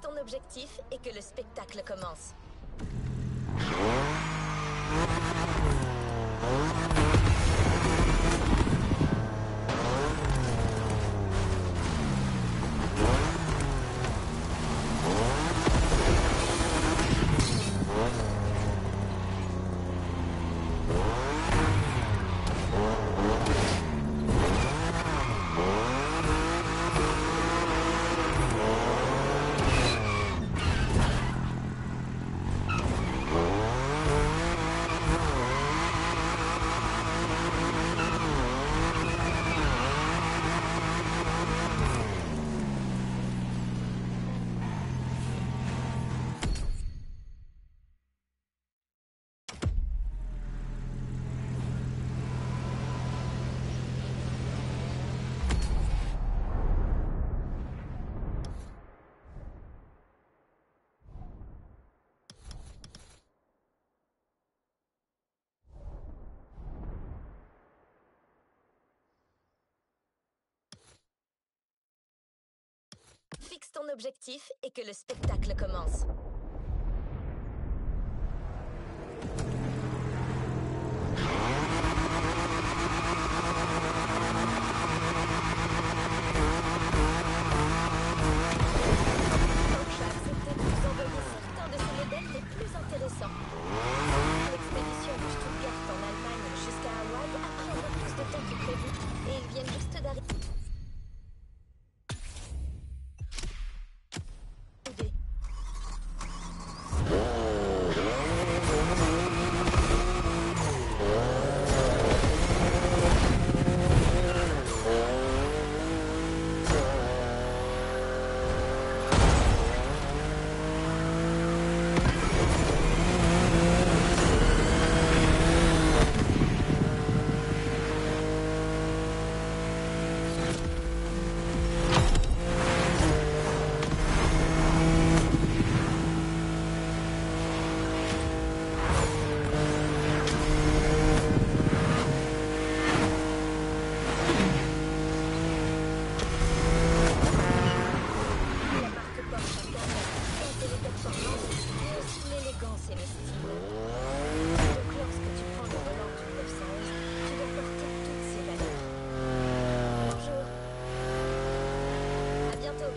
ton objectif et que le spectacle commence. ton objectif et que le spectacle commence.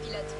Il a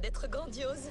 d'être grandiose.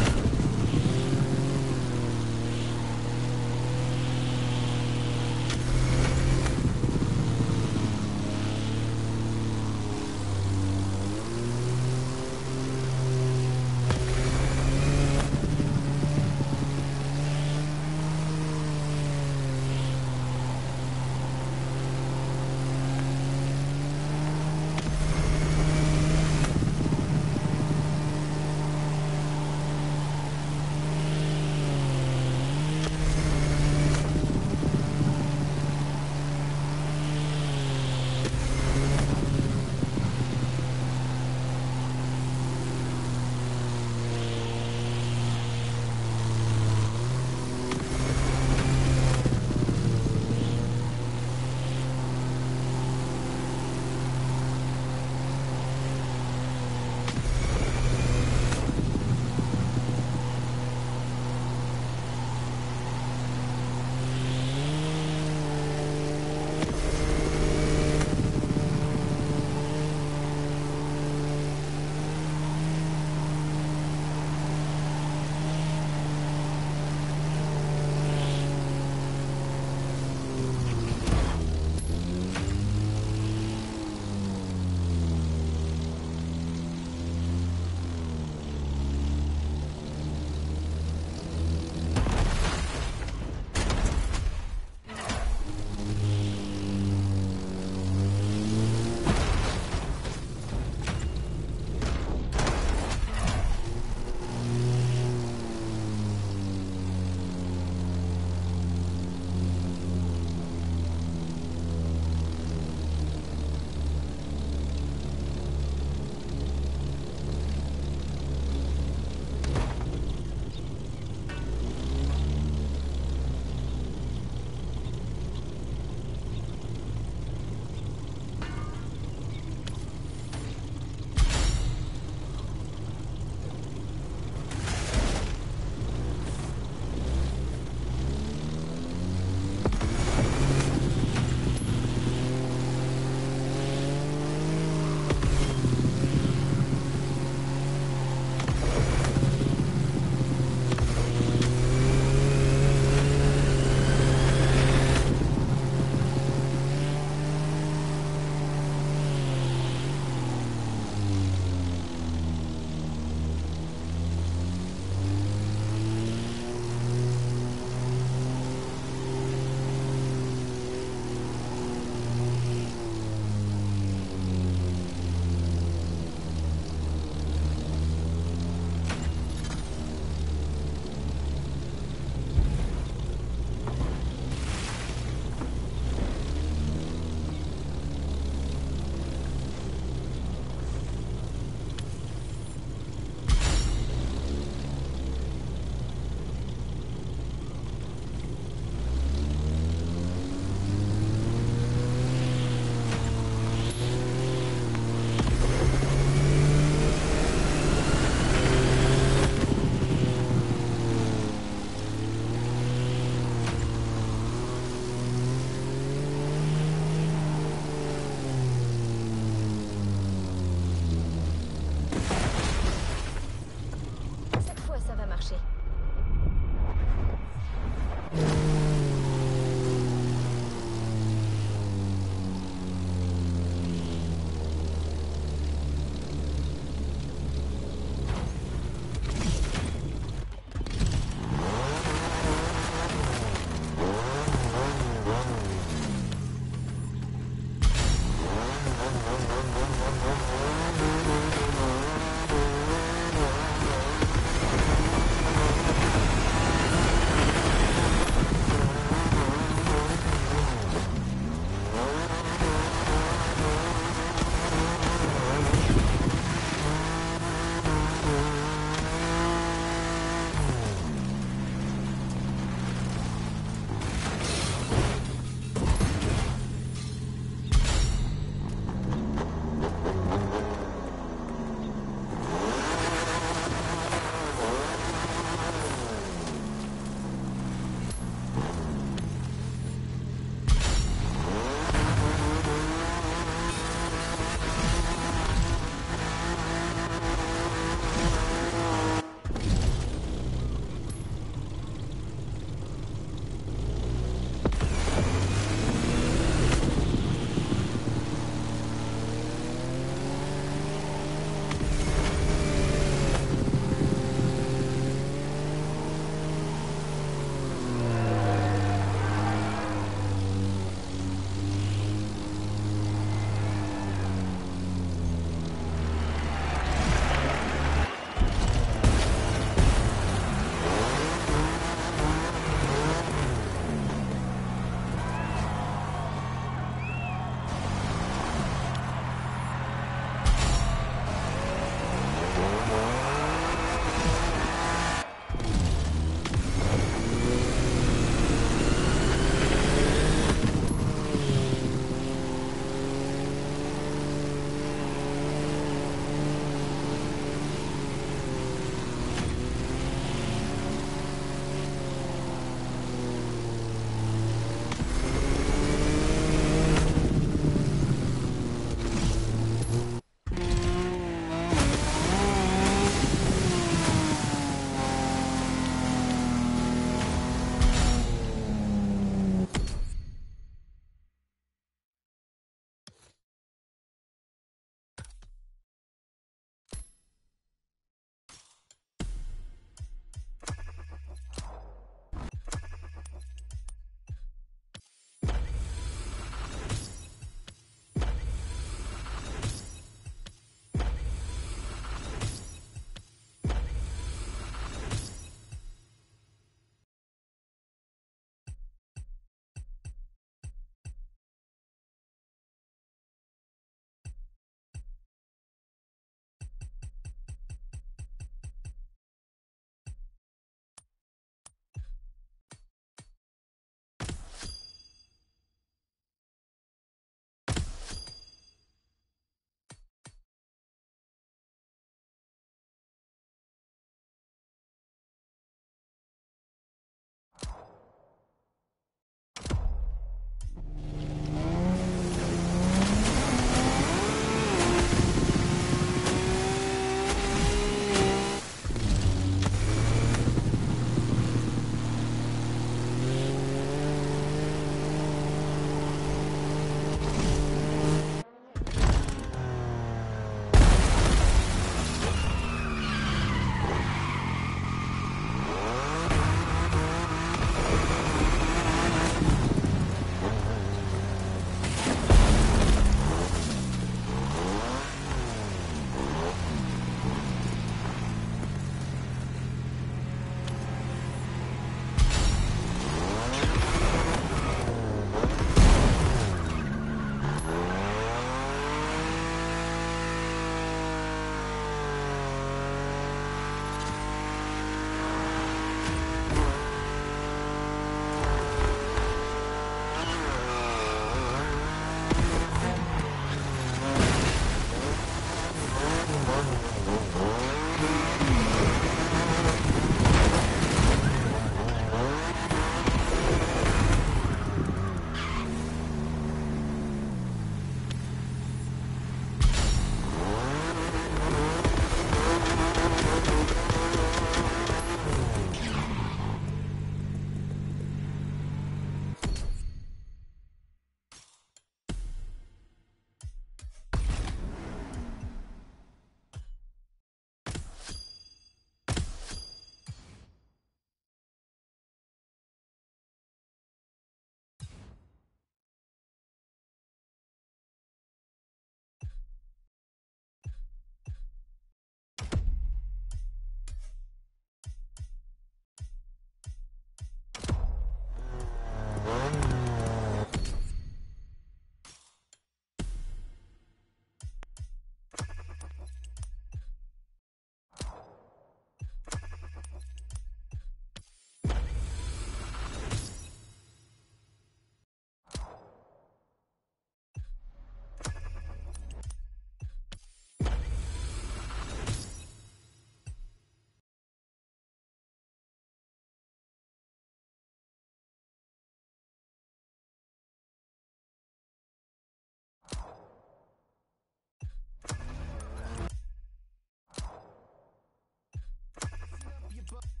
fuck.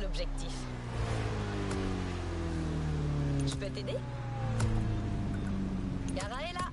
l'objectif. Je peux t'aider? Gara est là